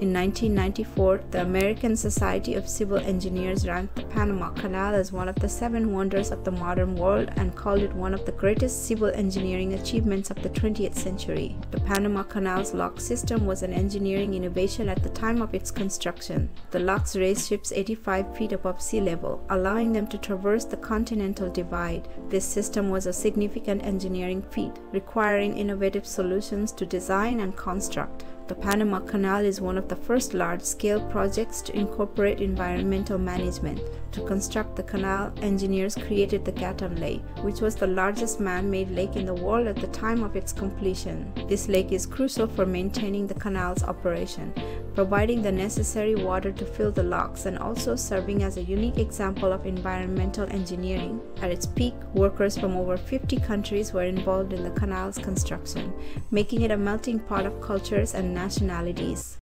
In 1994, the American Society of Civil Engineers ranked the Panama Canal as one of the seven wonders of the modern world and called it one of the greatest civil engineering achievements of the 20th century. The Panama Canal's lock system was an engineering innovation at the time of its construction. The locks raised ships 85 feet above sea level, allowing them to traverse the continental divide. This system was a significant engineering feat, requiring innovative solutions to design and construct. The Panama Canal is one of the first large-scale projects to incorporate environmental management. To construct the canal, engineers created the Gatun Lake, which was the largest man-made lake in the world at the time of its completion. This lake is crucial for maintaining the canal's operation, providing the necessary water to fill the locks and also serving as a unique example of environmental engineering. At its peak, workers from over 50 countries were involved in the canal's construction, making it a melting pot of cultures and nationalities.